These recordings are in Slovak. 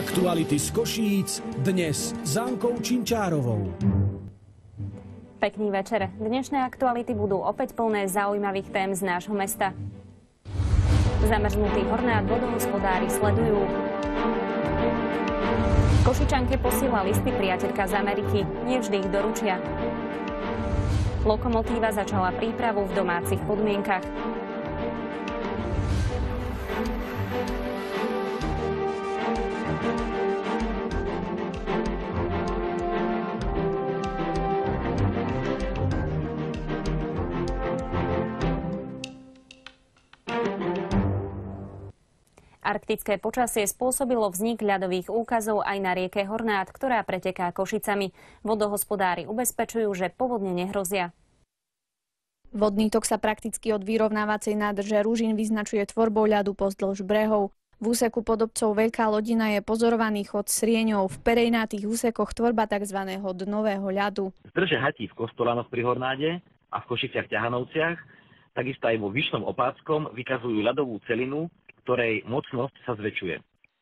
Aktuality z Košíc dnes s Ankou Činčárovou. Pekný večer. Dnešné aktuality budú opäť plné zaujímavých tém z nášho mesta. Zamrznutý horná vodohospodári sledujú. Košičanke posiela listy priateľka z Ameriky. Nevždy ich doručia. Lokomotíva začala prípravu v domácich podmienkach. Arktické počasie spôsobilo vznik ľadových úkazov aj na rieke Hornát, ktorá preteká Košicami. Vodohospodári ubezpečujú, že povodne nehrozia. Vodný tok sa prakticky od vyrovnávacej nádrže Rúžin vyznačuje tvorbou ľadu pozdĺž brehov. V úseku podobcov Veľká lodina je pozorovaný chod srieňov, v perejnátých úsekoch tvorba tzv. dnového ľadu. Zdrže hatí v Kostolanoch pri Hornáde a v Košiciach Ťahanovciach, takisto aj vo Vyšnom Opáckom vykazujú ľadovú celinu, ktorej mocnosť sa zväčšuje.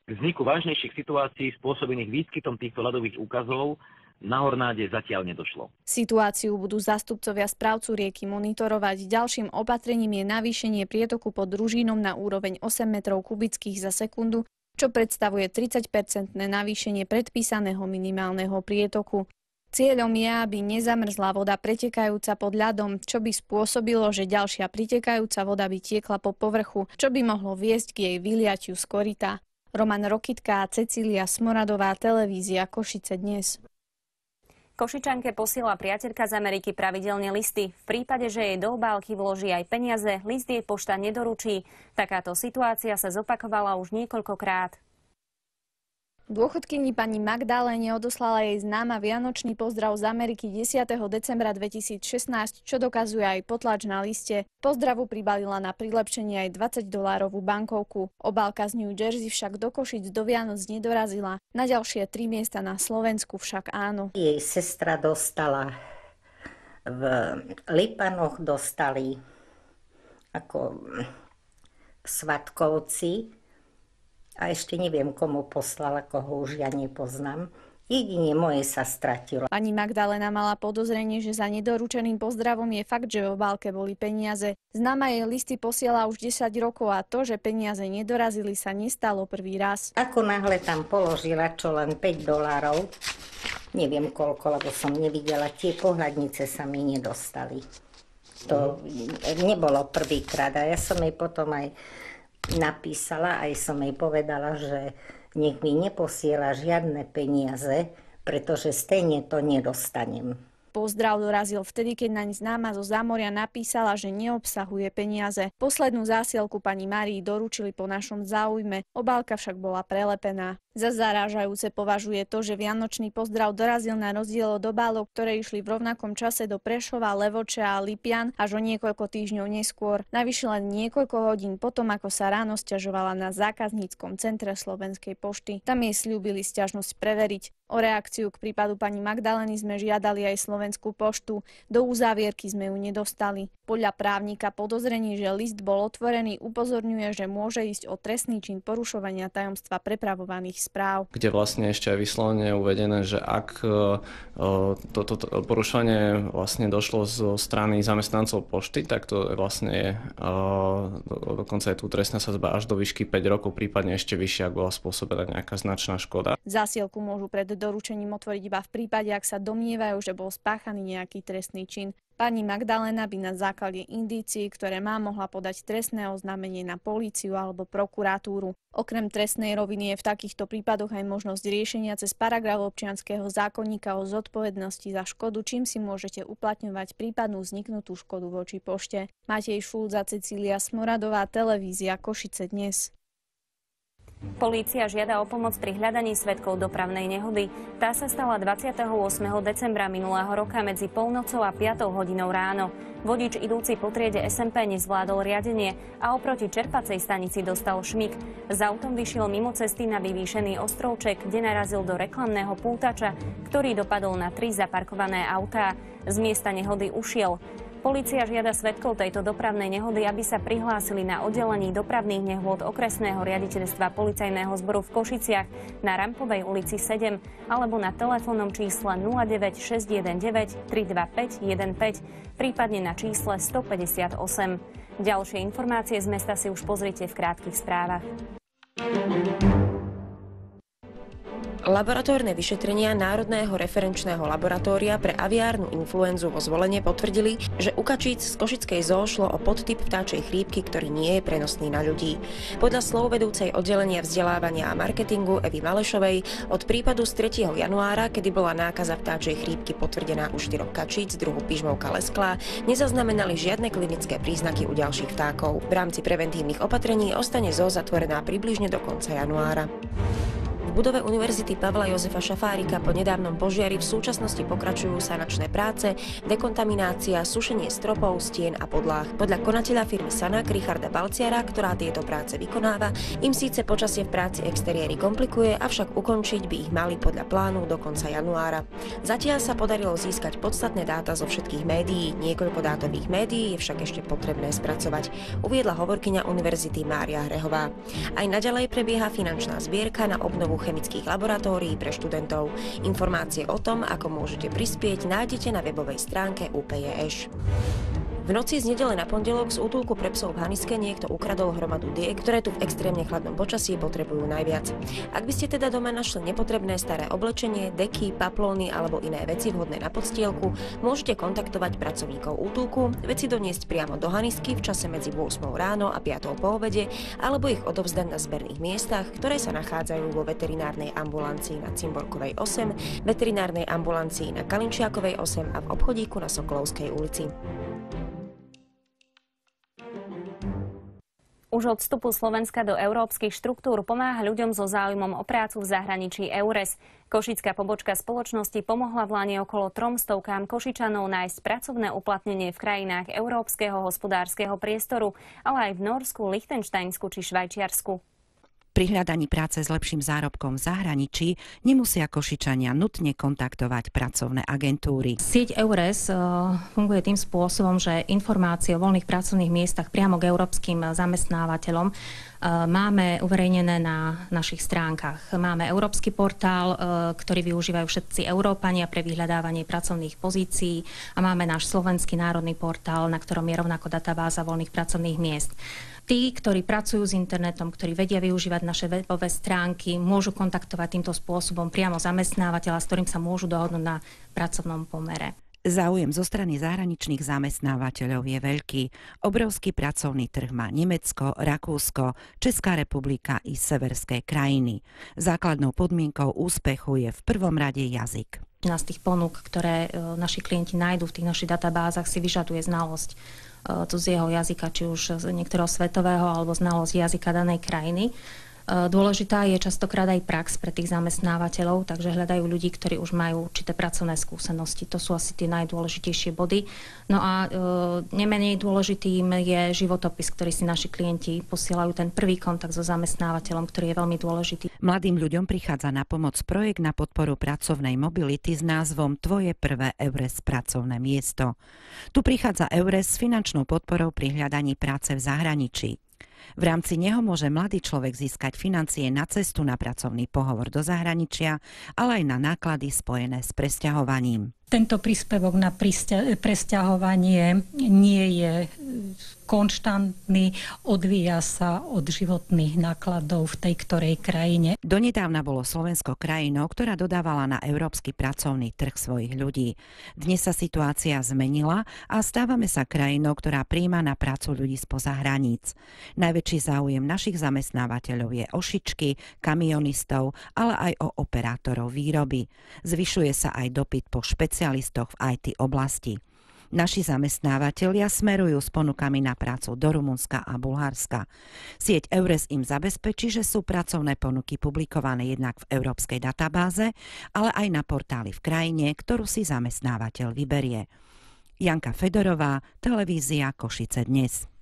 K vzniku vážnejších situácií spôsobených výskytom týchto ľadových úkazov na Hornáde zatiaľ nedošlo. Situáciu budú zastupcovia správcu rieky monitorovať. Ďalším opatrením je navýšenie prietoku pod družínom na úroveň 8 metrov kubických za sekundu, čo predstavuje 30-percentné navýšenie predpísaného minimálneho prietoku. Cieľom je, aby nezamrzla voda pretekajúca pod ľadom, čo by spôsobilo, že ďalšia pritekajúca voda by tiekla po povrchu, čo by mohlo viesť k jej vyliatiu z korita. Roman Rokitka a Cecília Smoradová, televízia Košice dnes. Košičanke posiela priateľka z Ameriky pravidelne listy. V prípade, že jej do obálky vloží aj peniaze, list jej pošta nedoručí. Takáto situácia sa zopakovala už niekoľkokrát. Dôchodkyni pani Magdaléne odoslala jej známa Vianočný pozdrav z Ameriky 10. decembra 2016, čo dokazuje aj potlač na liste. Pozdravu pribalila na prilepšenie aj 20 dolárovú bankovku. Obálka z New Jersey však do Košic do Vianoc nedorazila. Na ďalšie tri miesta na Slovensku však áno. Jej sestra dostala v Lipanoch dostali ako svatkovci a ešte neviem, komu poslala, koho už ja nepoznám. Jedine moje sa stratilo. Pani Magdalena mala podozrenie, že za nedoručeným pozdravom je fakt, že v obálke boli peniaze. Známa jej listy posiela už 10 rokov a to, že peniaze nedorazili, sa nestalo prvý raz. Ako náhle tam položila čo len 5 dolárov, neviem koľko, lebo som nevidela, tie pohľadnice sa mi nedostali. To nebolo prvýkrát a ja som jej potom aj napísala, aj som jej povedala, že nech mi neposiela žiadne peniaze, pretože stejne to nedostanem. Pozdrav dorazil vtedy, keď naň známa zo zámoria napísala, že neobsahuje peniaze. Poslednú zásielku pani Marii doručili po našom záujme, obálka však bola prelepená. Za zarážajúce považuje to, že Vianočný pozdrav dorazil na rozdiel od obálok, ktoré išli v rovnakom čase do Prešova, Levoče a Lipian až o niekoľko týždňov neskôr. Navyše len niekoľko hodín potom, ako sa ráno stiažovala na zákazníckom centre Slovenskej pošty. Tam jej slúbili stiažnosť preveriť. O reakciu k prípadu pani Magdaleny sme žiadali aj Slovenskú poštu. Do uzávierky sme ju nedostali. Podľa právnika podozrení, že list bol otvorený, upozorňuje, že môže ísť o trestný čin porušovania tajomstva prepravovaných správ. Kde vlastne ešte aj vyslovene uvedené, že ak toto to, to, porušovanie vlastne došlo zo strany zamestnancov pošty, tak to vlastne je dokonca je tu trestná sadzba až do výšky 5 rokov, prípadne ešte vyššia, ak bola spôsobená nejaká značná škoda. Zásielku môžu pred doručením otvoriť iba v prípade, ak sa domnievajú, že bol spáchaný nejaký trestný čin. Pani Magdalena by na základe indícií, ktoré má, mohla podať trestné oznámenie na políciu alebo prokuratúru. Okrem trestnej roviny je v takýchto prípadoch aj možnosť riešenia cez paragraf občianského zákonníka o zodpovednosti za škodu, čím si môžete uplatňovať prípadnú vzniknutú škodu voči pošte. Matej Šulza, Cecília Smoradová, televízia Košice dnes. Polícia žiada o pomoc pri hľadaní svetkov dopravnej nehody. Tá sa stala 28. decembra minulého roka medzi polnocou a 5 hodinou ráno. Vodič idúci po triede SMP nezvládol riadenie a oproti čerpacej stanici dostal šmik. Z autom vyšiel mimo cesty na vyvýšený ostrovček, kde narazil do reklamného pútača, ktorý dopadol na tri zaparkované autá. Z miesta nehody ušiel. Polícia žiada svetkov tejto dopravnej nehody, aby sa prihlásili na oddelení dopravných nehôd okresného riaditeľstva policajného zboru v Košiciach na Rampovej ulici 7 alebo na telefónnom čísle 09619 325 15, prípadne na čísle 158. Ďalšie informácie z mesta si už pozrite v krátkých správach. Laboratórne vyšetrenia Národného referenčného laboratória pre aviárnu influenzu vo zvolenie potvrdili, že u kačíc z Košickej zoo šlo o podtyp vtáčej chrípky, ktorý nie je prenosný na ľudí. Podľa slov vedúcej oddelenia vzdelávania a marketingu Evy Malešovej od prípadu z 3. januára, kedy bola nákaza vtáčej chrípky potvrdená u štyroch kačíc druhu pyžmovka lesklá, nezaznamenali žiadne klinické príznaky u ďalších vtákov. V rámci preventívnych opatrení ostane zoo zatvorená približne do konca januára. Budove Univerzity Pavla Jozefa Šafárika po nedávnom požiari v súčasnosti pokračujú sanačné práce, dekontaminácia, sušenie stropov, stien a podlách. Podľa konateľa firmy Sanak Richarda Balciara, ktorá tieto práce vykonáva, im síce počasie v práci exteriéry komplikuje, avšak ukončiť by ich mali podľa plánu do konca januára. Zatiaľ sa podarilo získať podstatné dáta zo všetkých médií, niekoľko dátových médií je však ešte potrebné spracovať, uviedla hovorkyňa Univerzity Mária Hrehová. Aj naďalej prebieha finančná zbierka na obnovu chemických laboratórií pre študentov. Informácie o tom, ako môžete prispieť, nájdete na webovej stránke UPJŠ. V noci z nedele na pondelok z útulku pre psov v Haniske niekto ukradol hromadu diek, ktoré tu v extrémne chladnom počasí potrebujú najviac. Ak by ste teda doma našli nepotrebné staré oblečenie, deky, paplóny alebo iné veci vhodné na podstielku, môžete kontaktovať pracovníkov útulku, veci doniesť priamo do Hanisky v čase medzi 8 ráno a 5 po obede, alebo ich odovzdať na zberných miestach, ktoré sa nachádzajú vo veterinárnej ambulancii na Cimborkovej 8, veterinárnej ambulancii na Kalinčiakovej 8 a v obchodíku na Sokolovskej ulici. Už od vstupu Slovenska do európskych štruktúr pomáha ľuďom so záujmom o prácu v zahraničí EURES. Košická pobočka spoločnosti pomohla v Lani okolo tromstovkám Košičanov nájsť pracovné uplatnenie v krajinách európskeho hospodárskeho priestoru, ale aj v Norsku, Lichtensteinsku či Švajčiarsku. Pri hľadaní práce s lepším zárobkom v zahraničí nemusia Košičania nutne kontaktovať pracovné agentúry. Sieť EURES uh, funguje tým spôsobom, že informácie o voľných pracovných miestach priamo k európskym zamestnávateľom uh, máme uverejnené na našich stránkach. Máme európsky portál, uh, ktorý využívajú všetci Európania pre vyhľadávanie pracovných pozícií a máme náš slovenský národný portál, na ktorom je rovnako databáza voľných pracovných miest. Tí, ktorí pracujú s internetom, ktorí vedia využívať naše webové stránky, môžu kontaktovať týmto spôsobom priamo zamestnávateľa, s ktorým sa môžu dohodnúť na pracovnom pomere. Záujem zo strany zahraničných zamestnávateľov je veľký. Obrovský pracovný trh má Nemecko, Rakúsko, Česká republika i severské krajiny. Základnou podmienkou úspechu je v prvom rade jazyk. Jedna z tých ponúk, ktoré e, naši klienti nájdú v tých našich databázach, si vyžaduje znalosť cudzieho jazyka, či už z niektorého svetového alebo znalosť jazyka danej krajiny. E, dôležitá je častokrát aj prax pre tých zamestnávateľov, takže hľadajú ľudí, ktorí už majú určité pracovné skúsenosti. To sú asi tie najdôležitejšie body. No a e, nemenej dôležitým je životopis, ktorý si naši klienti posielajú, ten prvý kontakt so zamestnávateľom, ktorý je veľmi dôležitý. Mladým ľuďom prichádza na pomoc projekt na podporu pracovnej mobility s názvom Tvoje prvé EURES pracovné miesto. Tu prichádza EURES s finančnou podporou pri hľadaní práce v zahraničí. V rámci neho môže mladý človek získať financie na cestu na pracovný pohovor do zahraničia, ale aj na náklady spojené s presťahovaním. Tento príspevok na presťahovanie nie je konštantný, odvíja sa od životných nákladov v tej ktorej krajine. Donedávna bolo Slovensko krajinou, ktorá dodávala na európsky pracovný trh svojich ľudí. Dnes sa situácia zmenila a stávame sa krajinou, ktorá príjma na prácu ľudí spoza hraníc. Najväčší záujem našich zamestnávateľov je o šičky, kamionistov, ale aj o operátorov výroby. Zvyšuje sa aj dopyt po špecialistoch v IT oblasti. Naši zamestnávateľia smerujú s ponukami na prácu do Rumunska a Bulharska. Sieť EURES im zabezpečí, že sú pracovné ponuky publikované jednak v európskej databáze, ale aj na portáli v krajine, ktorú si zamestnávateľ vyberie. Janka Fedorová, televízia Košice dnes.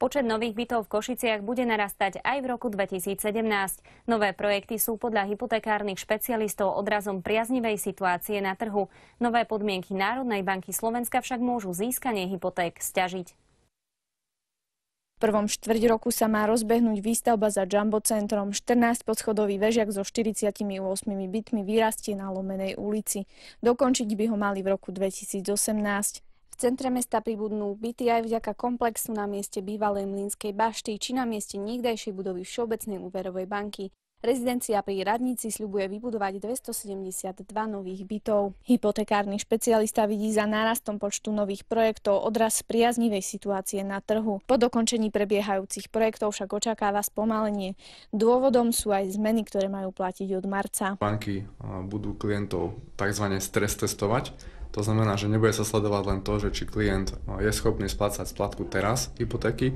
Počet nových bytov v Košiciach bude narastať aj v roku 2017. Nové projekty sú podľa hypotekárnych špecialistov odrazom priaznivej situácie na trhu. Nové podmienky Národnej banky Slovenska však môžu získanie hypoték stiažiť. V prvom štvrť roku sa má rozbehnúť výstavba za Jumbo centrom. 14 podschodový vežiak so 48 bytmi vyrastie na Lomenej ulici. Dokončiť by ho mali v roku 2018 centre mesta pribudnú byty aj vďaka komplexu na mieste bývalej Mlínskej bašty či na mieste niekdajšej budovy Všeobecnej úverovej banky. Rezidencia pri Radnici sľubuje vybudovať 272 nových bytov. Hypotekárny špecialista vidí za nárastom počtu nových projektov odraz priaznivej situácie na trhu. Po dokončení prebiehajúcich projektov však očakáva spomalenie. Dôvodom sú aj zmeny, ktoré majú platiť od marca. Banky budú klientov tzv. stres testovať to znamená, že nebude sa sledovať len to, že či klient je schopný splácať splatku teraz hypotéky,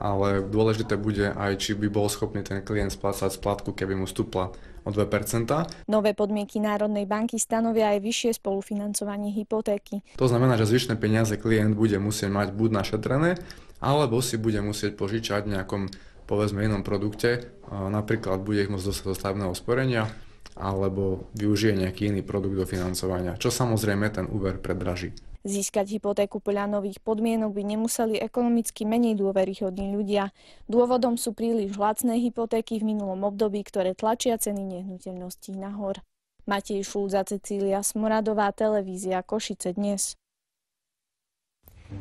ale dôležité bude aj, či by bol schopný ten klient splácať splatku, keby mu stúpla o 2%. Nové podmienky Národnej banky stanovia aj vyššie spolufinancovanie hypotéky. To znamená, že zvyšné peniaze klient bude musieť mať buď našetrené, alebo si bude musieť požičať v nejakom povedzme inom produkte, napríklad bude ich môcť dostať do stavebného sporenia, alebo využije nejaký iný produkt do financovania, čo samozrejme ten úver predraží. Získať hypotéku podľa nových podmienok by nemuseli ekonomicky menej dôveryhodní ľudia. Dôvodom sú príliš lacné hypotéky v minulom období, ktoré tlačia ceny nehnuteľností nahor. Matej Šulza, Cecília Smoradová, televízia Košice dnes.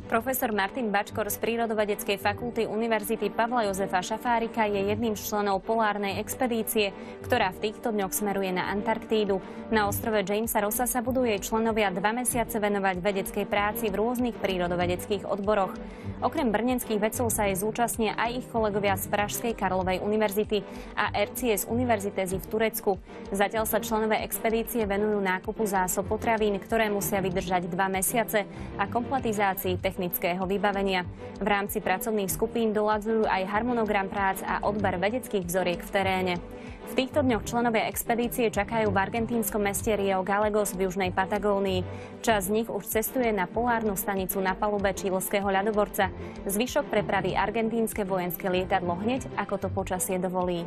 Profesor Martin Bačkor z Prírodovedeckej fakulty Univerzity Pavla Jozefa Šafárika je jedným z členov polárnej expedície, ktorá v týchto dňoch smeruje na Antarktídu. Na ostrove Jamesa Rossa sa budú jej členovia dva mesiace venovať vedeckej práci v rôznych prírodovedeckých odboroch. Okrem brnenských vedcov sa jej zúčastnia aj ich kolegovia z Pražskej Karlovej univerzity a RCS univerzitezy v Turecku. Zatiaľ sa členové expedície venujú nákupu zásob potravín, ktoré musia vydržať dva mesiace a kompletizácii technického vybavenia. V rámci pracovných skupín doladzujú aj harmonogram prác a odber vedeckých vzoriek v teréne. V týchto dňoch členovia expedície čakajú v argentínskom meste Rio Gallegos v južnej Patagónii. Čas z nich už cestuje na polárnu stanicu na palube čílského ľadoborca. Zvyšok prepraví argentínske vojenské lietadlo hneď, ako to počasie dovolí.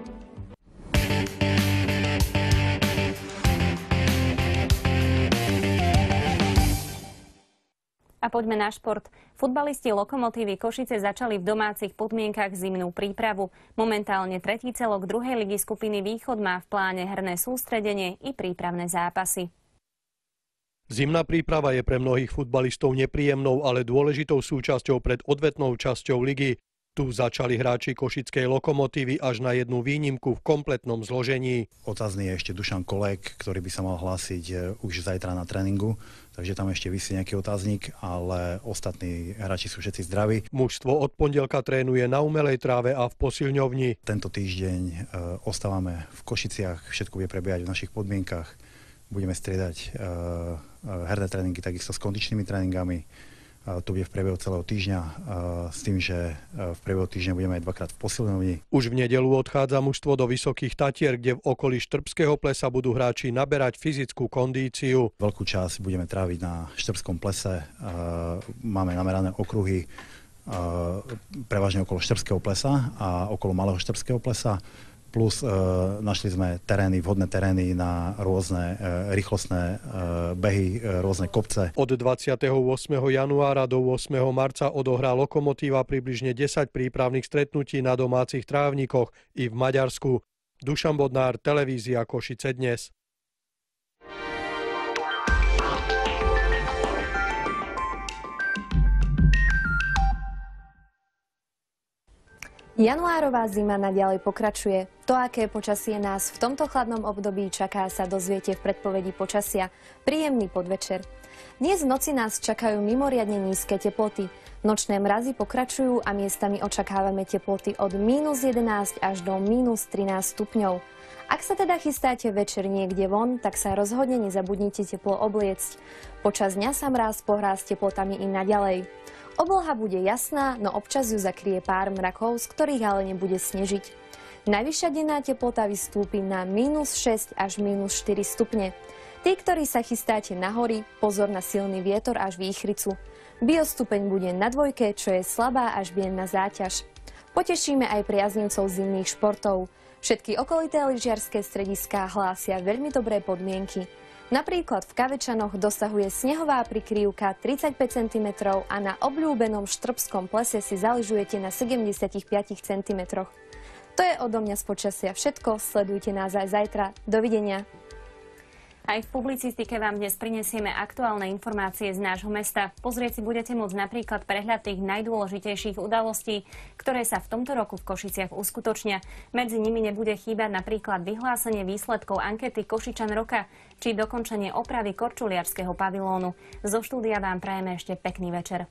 A poďme na šport. Futbalisti Lokomotívy Košice začali v domácich podmienkach zimnú prípravu. Momentálne tretí celok druhej ligy skupiny Východ má v pláne herné sústredenie i prípravné zápasy. Zimná príprava je pre mnohých futbalistov nepríjemnou, ale dôležitou súčasťou pred odvetnou časťou ligy. Tu začali hráči Košickej lokomotívy až na jednu výnimku v kompletnom zložení. Otázny je ešte Dušan Kolek, ktorý by sa mal hlásiť e, už zajtra na tréningu, takže tam ešte vysí nejaký otáznik, ale ostatní hráči sú všetci zdraví. Mužstvo od pondelka trénuje na umelej tráve a v posilňovni. Tento týždeň e, ostávame v Košiciach, všetko bude prebiehať v našich podmienkach. Budeme striedať e, herné tréningy takisto s kondičnými tréningami to bude v priebehu celého týždňa s tým, že v priebehu týždňa budeme aj dvakrát v posilňovni. Už v nedelu odchádza mužstvo do Vysokých Tatier, kde v okolí Štrbského plesa budú hráči naberať fyzickú kondíciu. Veľkú časť budeme tráviť na Štrbskom plese. Máme namerané okruhy prevažne okolo Štrbského plesa a okolo Malého Štrbského plesa plus e, našli sme terény, vhodné terény na rôzne e, rýchlostné e, behy, e, rôzne kopce. Od 28. januára do 8. marca odohrá Lokomotíva približne 10 prípravných stretnutí na domácich trávnikoch i v Maďarsku. Dušan Bodnár, televízia Košice dnes. Januárová zima naďalej pokračuje. To, aké počasie nás v tomto chladnom období čaká, sa dozviete v predpovedi počasia. Príjemný podvečer. Dnes v noci nás čakajú mimoriadne nízke teploty. Nočné mrazy pokračujú a miestami očakávame teploty od minus 11 až do minus 13 stupňov. Ak sa teda chystáte večer niekde von, tak sa rozhodne nezabudnite teplo obliecť. Počas dňa sa mráz pohrá s teplotami i naďalej. Obloha bude jasná, no občas ju zakrie pár mrakov, z ktorých ale nebude snežiť. Najvyššia denná teplota vystúpi na minus 6 až minus 4 stupne. Tí, ktorí sa chystáte na hory, pozor na silný vietor až výchricu. Biostupeň bude na dvojke, čo je slabá až bienna záťaž. Potešíme aj priaznivcov zimných športov. Všetky okolité lyžiarske strediská hlásia veľmi dobré podmienky. Napríklad v Kavečanoch dosahuje snehová prikrývka 35 cm a na obľúbenom štrbskom plese si zaližujete na 75 cm. To je odo mňa z počasia všetko, sledujte nás aj zajtra. Dovidenia. Aj v publicistike vám dnes prinesieme aktuálne informácie z nášho mesta. Pozrieť si budete môcť napríklad prehľad tých najdôležitejších udalostí, ktoré sa v tomto roku v Košiciach uskutočnia. Medzi nimi nebude chýbať napríklad vyhlásenie výsledkov ankety Košičan roka či dokončenie opravy korčuliarského pavilónu. Zo štúdia vám prajeme ešte pekný večer.